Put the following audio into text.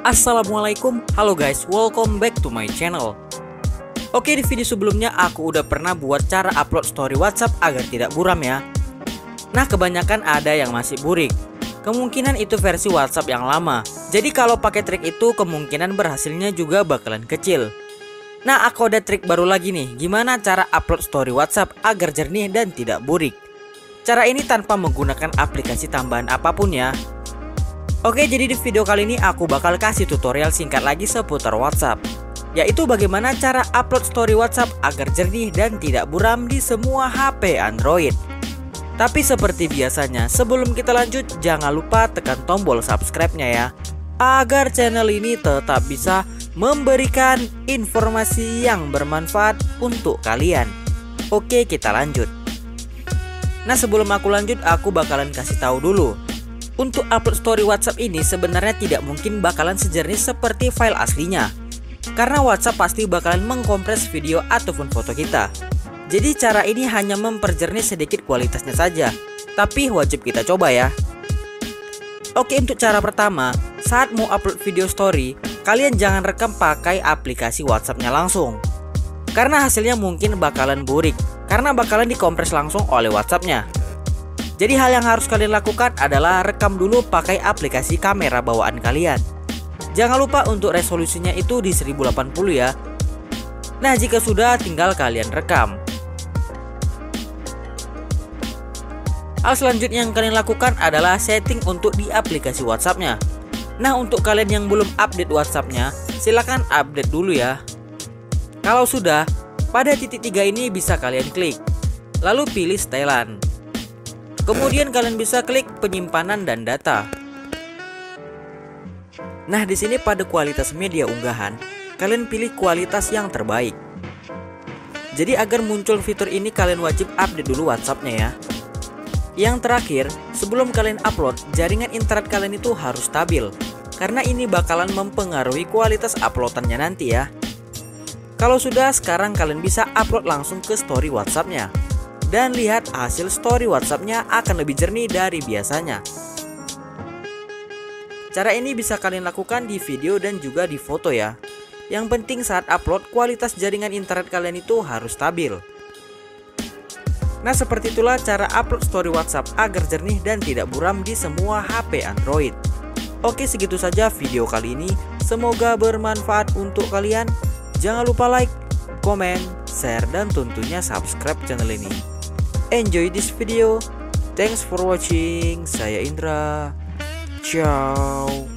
Assalamualaikum, halo guys, welcome back to my channel. Oke di video sebelumnya aku udah pernah buat cara upload story WhatsApp agar tidak buram ya. Nah kebanyakan ada yang masih burik. Kemungkinan itu versi WhatsApp yang lama. Jadi kalau pakai trik itu kemungkinan berhasilnya juga bakalan kecil. Nah aku ada trik baru lagi nih. Gimana cara upload story WhatsApp agar jernih dan tidak burik? Cara ini tanpa menggunakan aplikasi tambahan apa pun ya Oke jadi di video kali ini aku bakal kasih tutorial singkat lagi seputar WhatsApp Yaitu bagaimana cara upload story WhatsApp agar jernih dan tidak buram di semua HP Android. Tapi seperti biasanya sebelum kita lanjut jangan lupa tekan tombol subscribe-nya ya Agar channel ini tetap bisa memberikan informasi yang bermanfaat untuk kalian. Oke kita lanjut. Nah sebelum aku lanjut aku bakalan kasih tahu dulu untuk upload story WhatsApp ini sebenarnya tidak mungkin bakalan sejernih seperti file aslinya. Karena WhatsApp pasti bakalan mengkompres video ataupun foto kita. Jadi cara ini hanya memperjernih sedikit kualitasnya saja. Tapi wajib kita coba ya. Oke untuk cara pertama Saat mau upload video story Kalian jangan rekam pakai aplikasi WhatsAppnya langsung. Karena hasilnya mungkin bakalan burik Karena bakalan dikompres langsung oleh WhatsAppnya jadi hal yang harus kalian lakukan adalah rekam dulu pakai aplikasi kamera bawaan kalian. Jangan lupa untuk resolusinya itu di 1080 ya. Nah jika sudah tinggal kalian rekam. Hal selanjutnya yang kalian lakukan adalah setting untuk di aplikasi WhatsAppnya. Nah untuk kalian yang belum update WhatsAppnya, silahkan update dulu ya. Kalau sudah, pada titik tiga ini bisa kalian klik. Lalu pilih setelan. Kemudian kalian bisa klik penyimpanan dan data. Nah, di sini pada kualitas media unggahan, kalian pilih kualitas yang terbaik. Jadi agar muncul fitur ini kalian wajib update dulu WhatsAppnya ya. Yang terakhir, sebelum kalian upload, jaringan internet kalian itu harus stabil. Karena ini bakalan mempengaruhi kualitas uploadannya nanti ya. Kalau sudah, sekarang kalian bisa upload langsung ke story WhatsAppnya dan lihat hasil story WhatsAppnya akan lebih jernih dari biasanya. Cara ini bisa kalian lakukan di video dan juga di foto ya. Yang penting saat upload kualitas jaringan internet kalian itu harus stabil. Nah seperti itulah cara upload story WhatsApp agar jernih dan tidak buram di semua HP Android. Oke segitu saja video kali ini. Semoga bermanfaat untuk kalian. Jangan lupa like, komen, share, dan tentunya subscribe channel ini enjoy this video. Thanks for watching. Saya Indra. Ciao